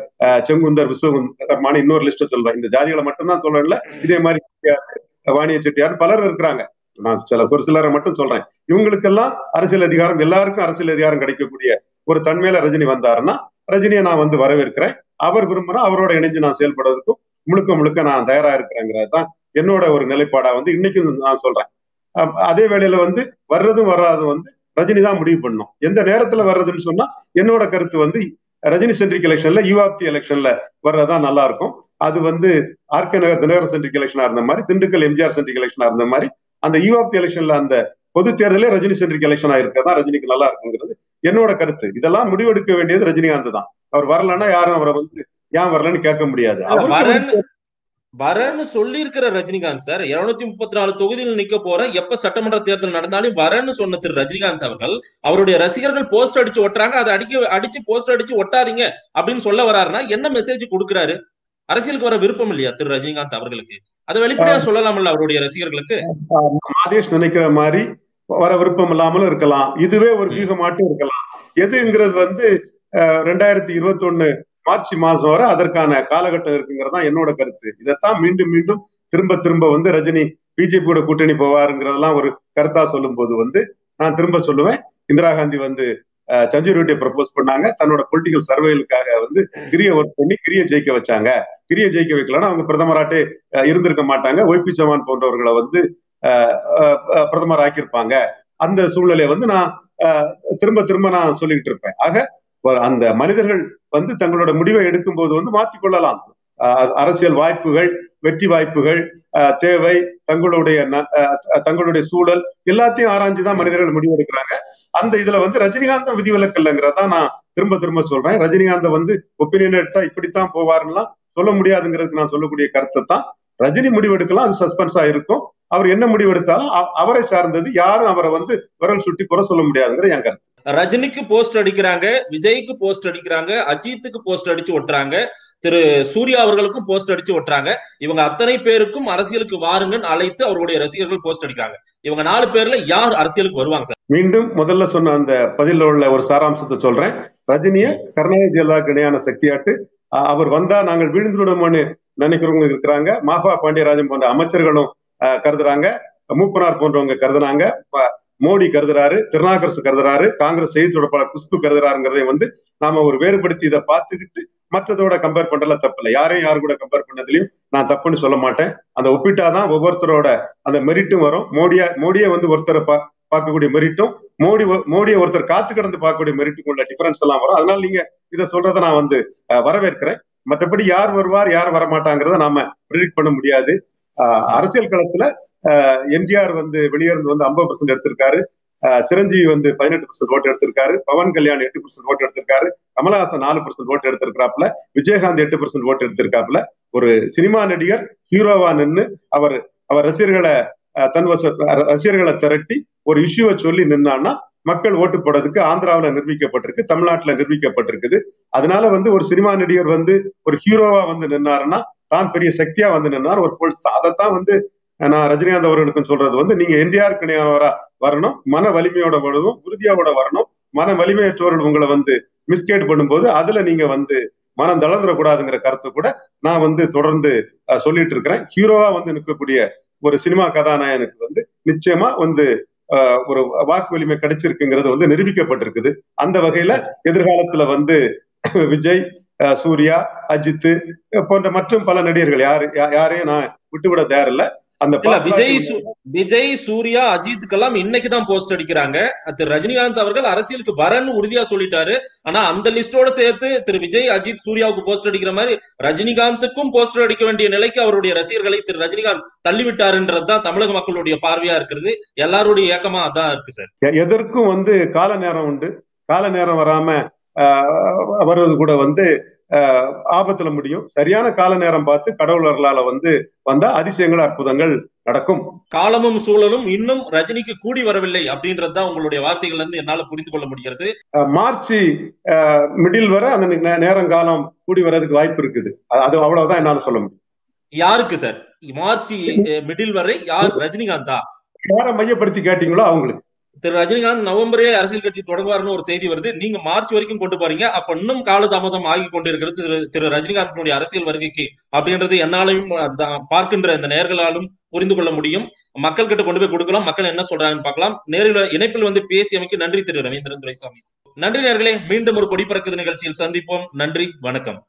செங்குந்தர் விஸ்வகுந்தர்மான இன்னொரு லிஸ்ட்டை சொல்லுவேன் இந்த ஜாதிகளை மட்டும்தான் சொல்லல இதே மாதிரி வாணிய செட்டியார் பலர் இருக்கிறாங்க. நான் சில ஒரு சிலரை மட்டும் சொல்றேன். இவங்களுக்கெல்லாம் அரசியல் அதிகாரம் எல்லாருக்கும் அரசியல் அதிகாரம் கிடைக்கக்கூடிய ஒரு தன்மையில ரஜினி வந்தாருன்னா ரஜினியை நான் வந்து வரவேற்கிறேன். அவர் விரும்புனா அவரோட இணைஞ்சு நான் செயல்படுறதுக்கும் முழுக்க முழுக்க நான் தயாரா இருக்கிறேங்கிறது தான் என்னோட ஒரு நிலைப்பாடா வந்து இன்னைக்கு நான் சொல்றேன். அதே வேளையில வந்து வர்றதும் வராதும் வந்து ரஜினி தான் முடிவு பண்ணும் எந்த நேரத்துல வர்றதுன்னு சொன்னா என்னோட கருத்து வந்து ரஜினி சென்ட்ரிக் எலெக்ஷன்ல யூஆப்டி எலெக்ஷன்ல வர்றதுதான் நல்லா இருக்கும். அது வந்து R K Nagar Dhinakaran centric எலெக்ஷனா இருந்த மாதிரி திண்டுக்கல் எம்ஜிஆர் சென்ட்ரிக் எலெக்ஷனா இருந்த மாதிரி அந்த யூஆப்டி எலெக்ஷன்ல அந்த பொது தேர்தலே ரஜினி சென்ட்ரிக் எலெக்ஷனா இருக்கதான் ரஜினிக்கு நல்லா இருக்குங்கிறது என்னோட கருத்து. இதெல்லாம் முடிவெடுக்க வேண்டியது ரஜினிகாந்த் தான். அவர் வரலன்னா யாரும் அவரை வந்து ஏன் வரலன்னு கேட்க முடியாது. வரேன்னு வரேன்னு சொல்லி இருக்கிற ரஜினிகாந்த் சார் இருநூத்தி முப்பத்தி நாலு தொகுதியில் நிக்க போற எப்ப சட்டமன்ற தேர்தல் நடந்தாலும் வரேன்னு சொன்ன திரு ரஜினிகாந்த் அவர்கள் அவருடைய ரசிகர்கள் போஸ்ட் அடிச்சு ஒட்டுறாங்க. அதை அடிக்க அடிச்சு போஸ்ட் அடிச்சு ஒட்டாதீங்க அப்படின்னு சொல்ல வராருன்னா என்ன மெசேஜ் கொடுக்குறாரு? அரசியலுக்கு வர விருப்பம் இல்லையா திரு ரஜினிகாந்த் அவர்களுக்கு? அதை வெளிப்படையா சொல்லலாம்ல அவருடைய ரசிகர்களுக்கு? மாதேஷ் நினைக்கிற மாதிரி வர விருப்பம் இல்லாமலும் இருக்கலாம். இதுவே ஒரு வியூகமாட்டும் இருக்கலாம். எதுங்கிறது வந்து ரெண்டாயிரத்தி இருபத்தி ஒண்ணு மார்ச் மாசம் வரை அதற்கான காலகட்டம் இருக்குங்கிறது தான் என்னோட கருத்து. இதைத்தான் மீண்டும் மீண்டும் திரும்ப திரும்ப வந்து ரஜினி பிஜேபியோட கூட்டணி போவாருங்கிறதெல்லாம் ஒரு கருத்தா சொல்லும் போது வந்து நான் திரும்ப சொல்லுவேன். இந்திரா காந்தி வந்து சஞ்சுரிட்டியை ப்ரப்போஸ் பண்ணாங்க. தன்னோட பொலிட்டிக்கல் சர்வேலுக்காக வந்து கிரிய ஒர்க் பண்ணி கிரிய ஜெயிக்க வச்சாங்க. கிரிய ஜெயிக்க வைக்கலன்னா அவங்க பிரதமராட்டே இருந்திருக்க மாட்டாங்க. ஒய்பி சவான் போன்றவர்களை வந்து பிரதமர் ஆக்கியிருப்பாங்க. அந்த சூழ்நிலையை வந்து நான் திரும்ப திரும்ப நான் சொல்லிக்கிட்டு இருப்பேன். ஆக அந்த மனிதர்கள் வந்து தங்களோட முடிவை எடுக்கும் போது வந்து மாற்றிக்கொள்ளலாம் அரசியல் வாய்ப்புகள் வெற்றி வாய்ப்புகள் தேவை தங்களுடைய தங்களுடைய சூழல் எல்லாத்தையும் ஆராய்ஞ்சுதான் மனிதர்கள் முடிவெடுக்கிறாங்க. அந்த இதுல வந்து ரஜினிகாந்த் விதிவிலக்கு இல்லைங்கிறதா நான் திரும்ப திரும்ப சொல்றேன். ரஜினிகாந்த் வந்து ஒப்பீனியன் இப்படித்தான் போவாருலாம் சொல்ல முடியாதுங்கிறதுக்கு நான் சொல்லக்கூடிய கருத்தை தான். ரஜினி முடிவெடுக்கலாம் அது சஸ்பென்ஸா இருக்கும். அவர் என்ன முடிவெடுத்தாலும் அவரை சார்ந்தது யாரும் அவரை வந்து விரல் சுட்டி குறை சொல்ல முடியாதுங்கிறது என் கருத்து. ரஜினிக்கு போஸ்ட் அடிக்கிறாங்க விஜய்க்கு போஸ்ட் அடிக்கிறாங்க அஜித்துக்கு போஸ்ட் அடிச்சு ஒட்டுறாங்க. திரு சூர்யா அவர்களுக்கும் போஸ்ட் அடிச்சு ஒட்டுறாங்க. இவங்க அத்தனை பேருக்கும் அரசியலுக்கு வாருங்கன்னு அழைத்து அவருடைய ரசிகர்கள் போஸ்ட் அடிக்கிறாங்க. இவங்க நாலு பேர்ல யார் அரசியலுக்கு வருவாங்க சார்? மீண்டும் முதல்ல சொன்ன அந்த பதில உள்ள ஒரு சாராம்சத்தை சொல்றேன். ரஜினிய கருணாநிதி ஜெயலலிதாவுக்கு இணையான சக்தியாட்டு. அவர் வந்தா நாங்கள் விழுந்துவிடுமோன்னு நினைக்கிறவங்க இருக்கிறாங்க. மாபா பாண்டியராஜன் போன்ற அமைச்சர்களும் கருதுறாங்க. மூப்பனார் போன்றவங்க கருதுனாங்க மோடி கருதுறாரு திருநாகரசு கருதுறாரு காங்கிரஸ் செய்தி தொடர்பாளர் குஷ்பு கருதுறாருங்கிறதை வந்து நாம ஒரு வேறுபடுத்தி இதை பார்த்துக்கிட்டு மற்றதோட கம்பேர் பண்றதுல தப்பு இல்லை யாரையும் யாரு கூட கம்பேர் பண்ணதுலயும் நான் தப்புன்னு சொல்ல மாட்டேன். அந்த ஒப்பிட்டாதான் ஒவ்வொருத்தரோட அந்த மெரிட்டும் வரும். மோடியா மோடியை வந்து ஒருத்தரை பா பார்க்கக்கூடிய மெரிட்டும் மோடி மோடியை ஒருத்தர் காத்து கடந்து பார்க்கக்கூடிய மெரிட்டுக்கும் உள்ள டிஃபரன்ஸ் எல்லாம் வரும். அதனால நீங்க இதை சொல்றதை நான் வந்து வரவேற்கிறேன். மற்றபடி யார் வருவார் யார் வரமாட்டாங்கிறத நாம ப்ரிடிக்ட் பண்ண முடியாது. அரசியல் களத்துல எம்ஜிஆர் வந்து வெளியேறது வந்து ஐம்பது பர்சன்ட் எடுத்திருக்காரு. சிரஞ்சீவி வந்து பதினெட்டு பர்சன்ட் ஓட்டு எடுத்திருக்காரு. பவன் கல்யாண் எட்டு பர்சன்ட் ஓட்டு எடுத்திருக்காரு. கமலஹாசன் நாலு பர்சன்ட் ஓட்டு எடுத்திருக்காப்புல விஜயகாந்த் எட்டு பர்சன்ட் ஓட்டு எடுத்திருக்காப்புல. ஒரு சினிமா நடிகர் ஹீரோவா நின்று அவர் அவர் ரசிகர்களை தன் வச ரசிகர்களை திரட்டி ஒரு இஷ்யூவை சொல்லி நின்னான்னா மக்கள் ஓட்டு போடுறதுக்கு ஆந்திராவில் நிர்மிக்கப்பட்டிருக்கு தமிழ்நாட்டில் நிர்மிக்கப்பட்டிருக்குது அதனால வந்து ஒரு சினிமா நடிகர் வந்து ஒரு ஹீரோவா வந்து நின்னாருன்னா தான் பெரிய சக்தியா வந்து நின்னார். ஒரு போல்ஸ் அதைத்தான் வந்து நான் ரஜினிகாந்த் அவர்களுக்கும் சொல்றது வந்து நீங்க என்டிஆர் இணையானவரா வரணும் மன வலிமையோட வரணும் உறுதியாவோட வரணும் மன வலிமையற்றவர்கள் உங்களை வந்து மிஸ்கேட் பண்ணும்போது அதுல நீங்க வந்து மனம் தளர்ந்துடக்கூடாதுங்கிற கருத்து கூட நான் வந்து தொடர்ந்து சொல்லிட்டு இருக்கிறேன் ஹீரோவா வந்து நிற்கக்கூடிய ஒரு சினிமா கதாநாயகனுக்கு வந்து நிச்சயமா வந்து ஒரு வாக்கு வலிமை கிடைச்சிருக்குங்கிறது வந்து நிரூபிக்கப்பட்டிருக்குது. அந்த வகையில எதிர்காலத்துல வந்து விஜய் சூர்யா அஜித் போன்ற மற்றும் பல நடிகர்கள் யாரு யாரையும் நான் விட்டுவிட தயாரில்லை. அந்த விஜய் விஜய் சூர்யா அஜித்துக்கெல்லாம் இன்னைக்கு தான் போஸ்ட் அடிக்கிறாங்க. திரு ரஜினிகாந்த் அவர்கள் அரசியலுக்கு வரன்னு உறுதியா சொல்லிட்டாரு. ஆனா அந்த லிஸ்டோட சேர்த்து திரு விஜய் அஜித் சூர்யாவுக்கு போஸ்ட் அடிக்கிற மாதிரி ரஜினிகாந்துக்கும் போஸ்டர் அடிக்க வேண்டிய நிலைக்கு அவருடைய ரசிகர்களை திரு ரஜினிகாந்த் தள்ளிவிட்டாருன்றதுதான் தமிழக மக்களுடைய பார்வையா இருக்கிறது. எல்லாருடைய ஏக்கமா அதான் இருக்கு சார். எதற்கும் வந்து கால நேரம் உண்டு. கால நேரம் வராம வர்றது கூட வந்து ஆபத்துல முடியும். சரியான கால நேரம் பார்த்து கடவுளர்களால வந்து வந்தா அதிசயங்கள் அற்புதங்கள் நடக்கும். காலமும் சூழலும் இன்னும் ரஜினிக்கு கூடி வரவில்லை அப்படின்றதுதான் உங்களுடைய வார்த்தைகள் இருந்து என்னால புரிந்து கொள்ள முடிகிறது. மார்ச் மிடில் வர அந்த நேரம் காலம் கூடி வர்றதுக்கு வாய்ப்பு இருக்குது. அது அவ்வளவுதான் என்னால சொல்ல முடியும். யாருக்கு சார்? மார்ச் மிடில் வரை யார்? ரஜினிகாந்தா? யாரை மையப்படுத்தி கேட்டீங்களோ அவங்களுக்கு. திரு ரஜினிகாந்த் நவம்பரே அரசியல் கட்சி தொடங்குவார்னு ஒரு செய்தி வருது. நீங்க மார்ச் வரைக்கும் கொண்டு போறீங்க. அப்ப இன்னும் காலதாமதம் ஆகி கொண்டிருக்கிறது திரு திரு ரஜினிகாந்தினுடைய அரசியல் வருகைக்கு அப்படின்றது என்னாலையும் பார்க்கின்ற இந்த நேர்களாலும் புரிந்து கொள்ள முடியும். மக்கள் கிட்ட கொண்டு போய் கொடுக்கலாம். மக்கள் என்ன சொல்றாங்கன்னு பார்க்கலாம். நேரில் இணைப்பில் வந்து பேசியமைக்கு நன்றி திரு ரவீந்திரன் துரைசாமி. நன்றி நேர்களே. மீண்டும் ஒரு கொடி பறக்குது நிகழ்ச்சியில் சந்திப்போம். நன்றி. வணக்கம்.